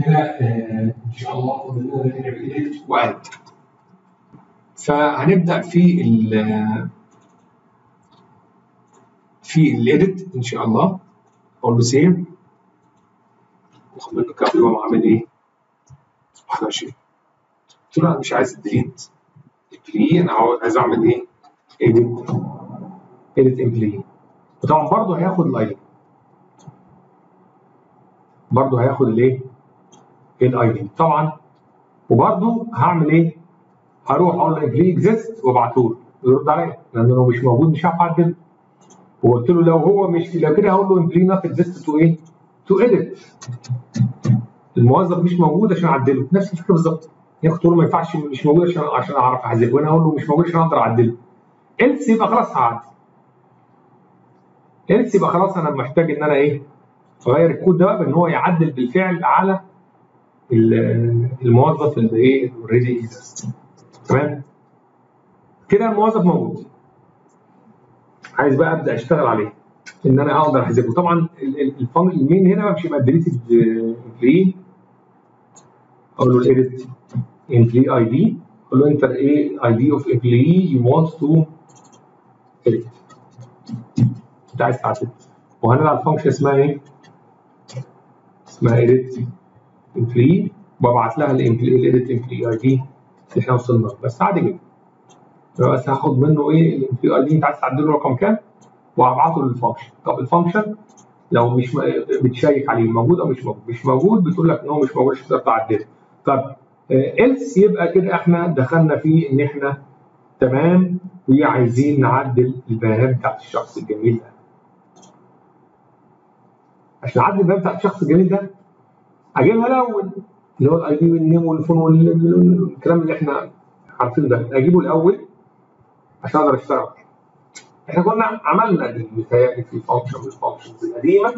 هنا آه، إن شاء الله فاضل لنا نعمل edit و add فهنبدأ في ال في ال edit إن شاء الله. أقول له save واخد منه copy واقوم عامل إيه. 21 قلت له أنا مش عايز ال delete employee أنا عايز أعمل إيه؟ edit edit employee وطبعا برضه هياخد ال ID برضه هياخد الايه ال ID طبعا وبرضه هعمل إيه؟ هروح أقول له employee exist وأبعته له. يرد عليا لأن لو مش موجود مش هعرف أعدله. وقلت له لو هو مش لو كده هقول له employee not exist to إيه؟ to edit الموظف مش موجود عشان أعدله. نفس الفكرة بالظبط. قلت له ما ينفعش مش موجود عشان عشان أعرف احذفه وأنا أقول له مش موجود عشان أقدر أعدله. else يبقى خلاص هعدل. else يبقى خلاص أنا محتاج إن أنا إيه؟ أغير الكود ده بإن هو يعدل بالفعل على الموظف اللي إيه already تمام؟ كده الموظف موجود. عايز بقى أبدأ أشتغل عليه إن أنا أقدر أحذفه. طبعا ال- ال- الفن ال main هنا مش يبقى deleted employee أقول له ال edit employee ID أقول له enter إيه ID of employee you want to edit. أنت عايز تعدل. وهنلعب function اسمها إيه؟ اسمها edit employee وابعت لها ال edit employee ID اللي إحنا وصلنا. له. بس عادي جدا. بس هاخد منه إيه ال employee ID أنت عايز تعدله رقم كام؟ وهبعته لل function طب ال function لو مش بتشيك عليه موجود أو مش موجود؟ مش موجود بتقول لك ان هو مش موجود مش هتقدر تعدله. طب else يبقى كده إحنا دخلنا في إن إحنا تمام وعايزين نعدل البيانات بتاعت الشخص الجميل ده. عشان اعدل البيانات بتاعت الشخص الجميل ده اجيبها الأول اللي هو ال ID وال name وال phone والكلام اللي إحنا عارفينه ده. أجيبه الأول عشان أقدر أشتغل. إحنا كنا عملنا دي متهيألي في function من ال functions القديمة.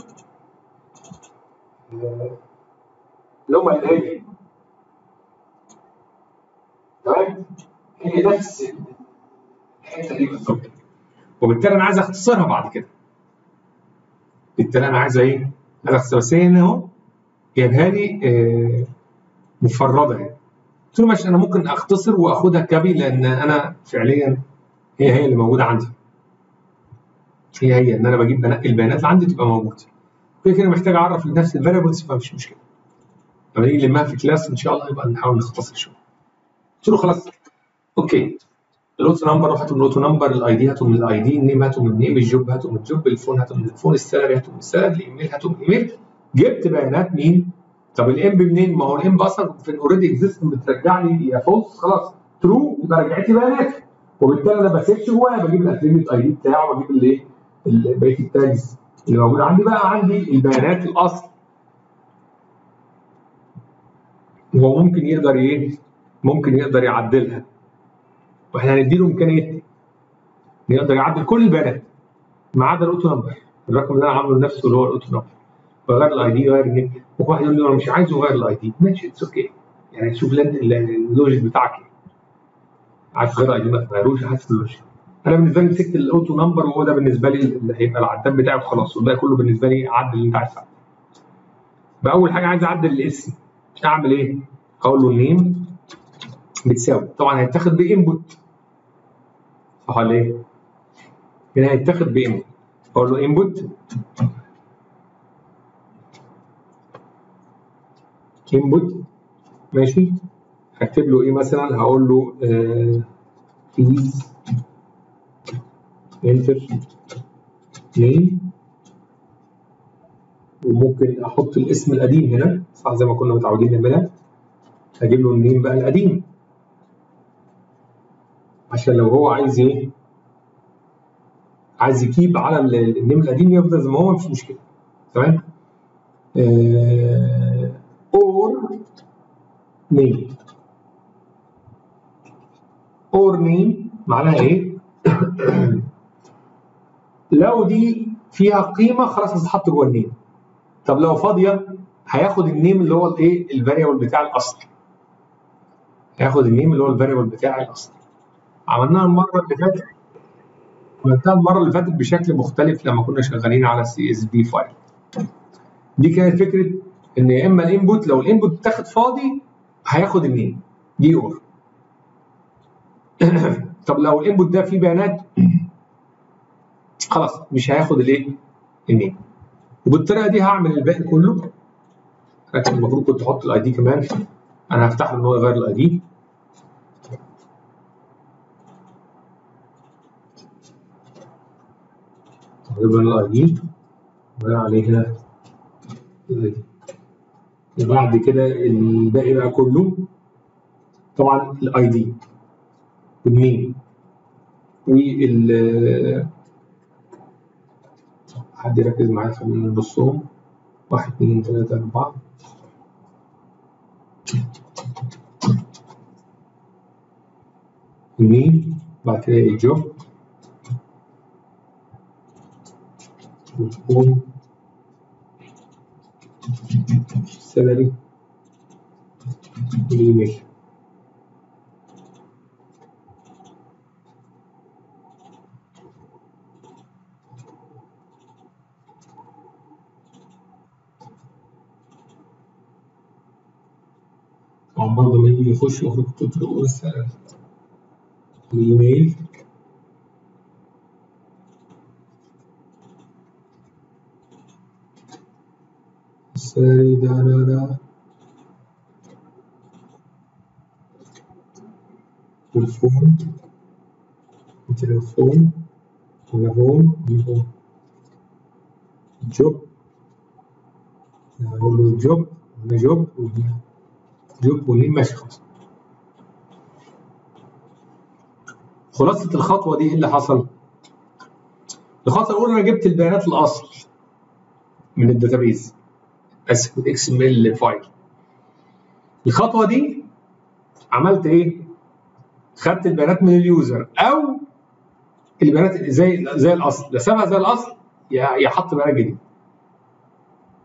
اللي هم الهيفي تمام؟ هي نفس الحتة دي بالظبط. وبالتالي أنا عايز أختصرها بعد كده. بالتالي أنا عايز إيه؟ عايز اختصرها بس هي هنا أهو. جايبها لي آه، مفرده يعني. قلت له ماشي أنا ممكن أختصر وأخدها كبي لأن أنا فعليا هي هي اللي موجودة عندي. هي هي إن أنا بجيب بنقي البيانات اللي عندي تبقى موجودة. كده كده محتاج أعرف لنفس الفاريبلز فمش مشكلة. لما نيجي نلمها في class إن شاء الله يبقى نحاول نختصر شوية. قلت له خلاص. okay. ال auto number هاتوا من ال auto number ال ID هاتوا من ال ID ال name هاتوا من ال name ال job هاتوا من ال job ال phone هاتوا من ال phone ال salary هاتوا من ال salary ال email هاتوا من الإيميل. جبت بيانات مين؟ طب ال M منين؟ ما هو ال M أصلا في ال already existent بترجع لي يا false خلاص true يبقى رجعت لي بيانات وبالتالي أنا ب search جوايا بجيب ال attribute ID بتاعه وبجيب الايه؟ ال- بقيه ال tags اللي موجوده عندي بقى عندي البيانات الأصل وهو ممكن يقدر إيه؟ ممكن يقدر يعدلها وإحنا هنديله إمكانية يقدر يعدل كل البيانات ما عدا ال auto number الرقم اللي أنا عامله لنفسه اللي هو ال auto number وغير ال ID غير وواحد يقول لي أنا مش عايزه غير ال ID ماشي it's okay يعني شوف ال- ال- ال logic بتاعك. عايز غير ID ما تغيروش حسب ال logic أنا بالنسبة لي مسكت ال auto number وهو ده بالنسبة لي اللي هيبقى العداد بتاعي وخلاص. والباقي كله بالنسبة لي عدل اللي انت عايز تعدل فاول حاجة عايز أعدل الاسم. اعمل إيه؟ أقول له ال name بتساوي. طبعا هيتاخد ب input صح ولا إيه؟ هنا هيتاخد ب input أقول له input input ماشي. هكتب له إيه مثلا؟ هقول له please enter name وممكن أحط الاسم القديم هنا صح؟ زي ما كنا متعودين نعملها. هجيب له ال name بقى القديم. عشان لو هو عايز إيه؟ عايز ي keep على ال- name القديم يفضل زي ما هو مفيش مشكلة. تمام؟ or name or name معناها إيه لو دي فيها قيمه خلاص هتتحط جوه ال name طب لو فاضيه هياخد ال name اللي هو الايه ال variable بتاع الاصل هياخد ال name اللي هو ال variable بتاع الاصل عملناها المره اللي فاتت عملتها المره اللي فاتت بشكل مختلف لما كنا شغالين على CSV file دي كانت فكره إن يا إما ال input لو الإنبوت اتاخد فاضي هياخد ال name دي or طب لو ال input ده فيه بيانات خلاص مش هياخد الإيه؟ ال name وبالطريقة دي هعمل الباقي كله. لكن المفروض كنت أحط ال ID كمان. أنا هفتح له إن هو يغير ال ID أجيب له ال ID وبقى عليه هنا ال ID وبعد كده الباقي بقى كله طبعا ال ID وال name وال حد يركز معايا خلينا نبصهم. واحد اتنين تلاتة أربعة. النيم بعد كده الجوب والفون السالري والايميل طبعا برضه لما يجي يخش المفروض تطلبوا تليفون تليفون جوب. أقول له job. job وهنا job. و name ماشي خلاص خلاصة الخطوة دي إيه اللي حصل؟ الخطوة الأولى أنا جبت البيانات الأصل من ال database. اسف XML file. الخطوة دي عملت إيه؟ خدت البيانات من ال user أو البيانات زي زي الأصل. لا سابها زي الأصل يا حط بيانات جديدة.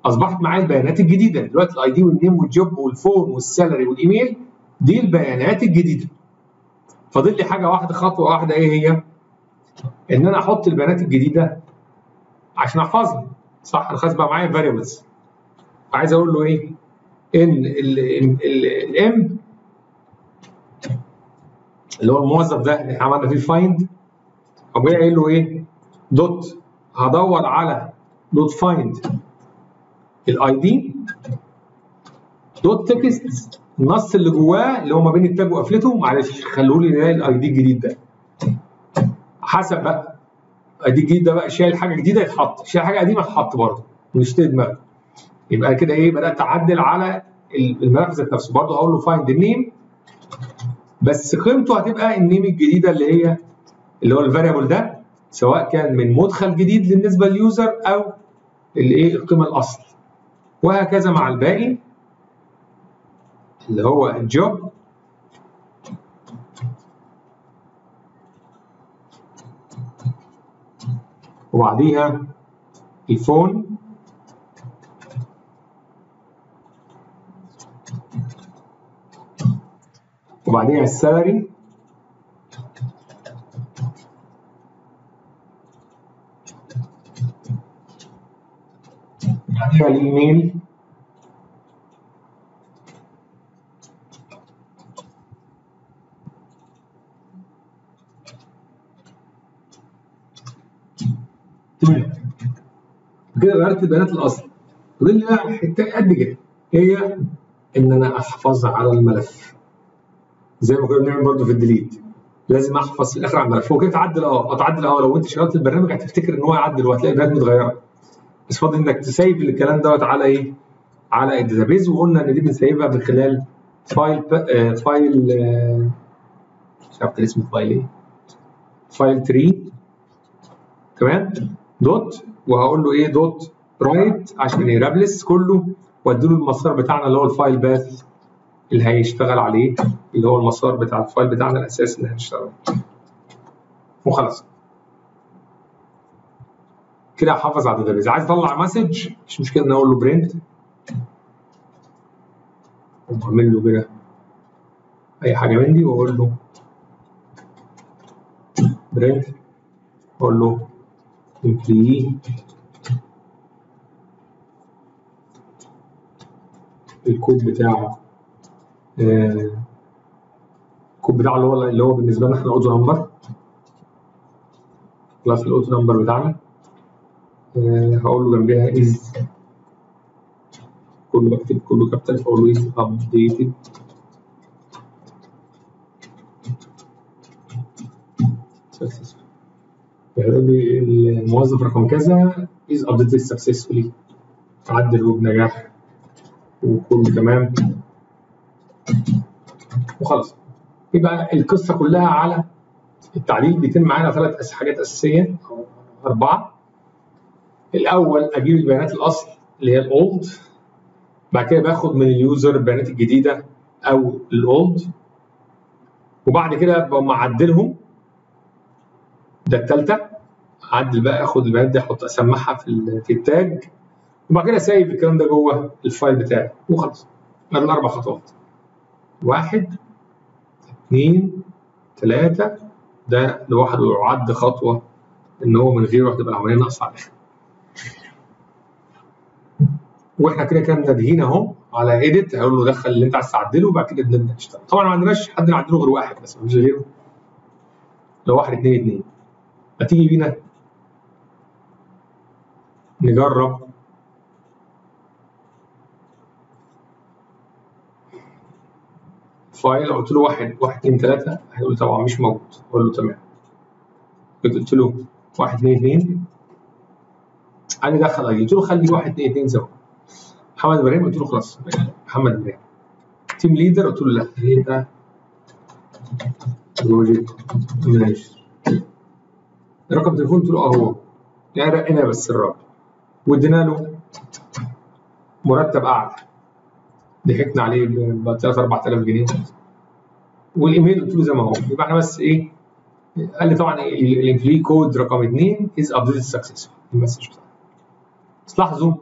أصبحت معايا البيانات الجديدة. دلوقتي الاي دي والنيم والجوب والفون والسالري والايميل دي البيانات الجديدة. فاضل لي حاجة واحدة خطوة واحدة إيه هي؟ إن أنا أحط البيانات الجديدة عشان أحفظها. صح أنا خلاص بقى معايا variables عايز أقول له إيه؟ ان ال M اللي هو الموظف ده اللي إحنا عملنا فيه find اقوم جاي قايل له إيه؟ dot هدور على dot find ال ID dot text النص اللي جواه اللي هو ما بين ال tag وقفلته معلش خلوا لي ده ال ID الجديد ده. حسب بقى ال ID الجديد ده بقى شايل حاجة جديدة يتحط شايل حاجة قديمة تتحط برضه مش دماغك يبقى كده إيه؟ بدأت أعدل على ذات نفسه. برضه هقول له find ال name بس قيمته هتبقى ال name الجديدة اللي هي اللي هو ال variable ده سواء كان من مدخل جديد بالنسبة لل user أو الايه القيمة الأصل. وهكذا مع الباقي اللي هو ال job. وبعديها ال phone. وبعديها السالري. بعديها الإيميل. تمام. كده غيرت البيانات الأصل. فاضل لي بقى حتة قد كده. هي إن أنا أحفظ على الملف. زي ما كنا بنعمل برضه في ال delete لازم أحفظ في الآخر على الملف هو كده تعدل آه اتعدل آه لو أنت شغلت البرنامج هتفتكر إن هو يعدل وهتلاقي البيانات متغيره بس فاضل إنك تسيف الكلام دوت على إيه؟ على ال database وقلنا إن دي بنسيفها من خلال file آه file آه مش عارف اسمه file إيه؟ file 3 تمام؟ dot وهقول له إيه dot write عشان ي replace كله وادي له المسار بتاعنا اللي هو ال file path اللي هيشتغل عليه اللي هو المسار بتاع ال file بتاعنا الأساسي اللي هنشتغل وخلاص. كده احافظ على ال database. عايز أطلع message؟ مش مشكلة ان أقول له print واعمل له كده أي حاجة من دي وأقول له print أقول له employee. الكود بتاعه الكود بتاعه اللي هو اللي هو بالنسبة لنا إحنا auto number خلاص ال auto number بتاعنا. آه، هقول له جنبها از كله بكتب كله capital أقول له is updated successful يقول لي الموظف رقم كذا is updated successfully عدل وبنجاح. وكله تمام. وخلاص. يبقى القصة كلها على التعديل بيتم معانا ثلاث حاجات أساسية أو أربعة. الأول أجيب البيانات الأصل اللي هي ال old. بعد كده باخد من ال user البيانات الجديدة أو الأولد. وبعد كده بقوم معدلهم ده الثالثه أعدل بقى أخد البيانات دي أحط أسمعها في في التاج. وبعد كده سايب الكلام ده جوه الفايل بتاعي. وخلاص. ده الاربع خطوات. واحد اثنين ثلاثة. ده لوحده يعد خطوة إن هو من غيره هتبقى العملية ناقصة على. وإحنا كده كده منادهين أهو على edit هقول له دخل اللي أنت عايز تعدله وبعد كده نبدا نشتغل طبعا ما عندناش حد نعدله غير واحد بس مفيش غيره. لو واحد اتنين اتنين ما تيجي بينا نجرب file قلت له واحد واحد اتنين تلاتة. هيقول لي طبعا مش موجود. أقول له تمام. قلت له واحد اتنين قال لي دخل قلت له خلي واحد اتنين اتنين زي محمد إبراهيم قلت له خلاص. محمد إبراهيم. team leader قلت له لا. ده؟ project manager رقم تليفون قلت له آه هو يعني رقينا بس الراجل وادينا له مرتب أعلى. ضحكنا عليه ب 3 4000 جنيه. والإيميل قلت له زي ما هو. يبقى إحنا بس إيه قال لي طبعا ال employee code رقم 2 is updated successful ال message بتاعنا بس لاحظوا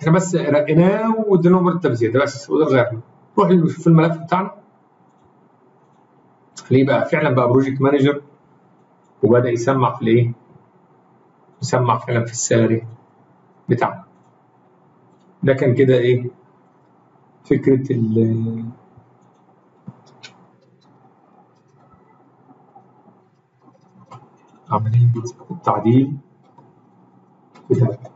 إحنا بس رقيناه وادينا له مرتب بس وده غيرنا. روح نشوف الملف بتاعنا. ليه بقى؟ فعلا بقى project manager وبدأ يسمع في الإيه؟ يسمع فعلا في ال salary بتاعنا ده كان كده إيه؟ فكرة ال عمليه التعديل بتاعتنا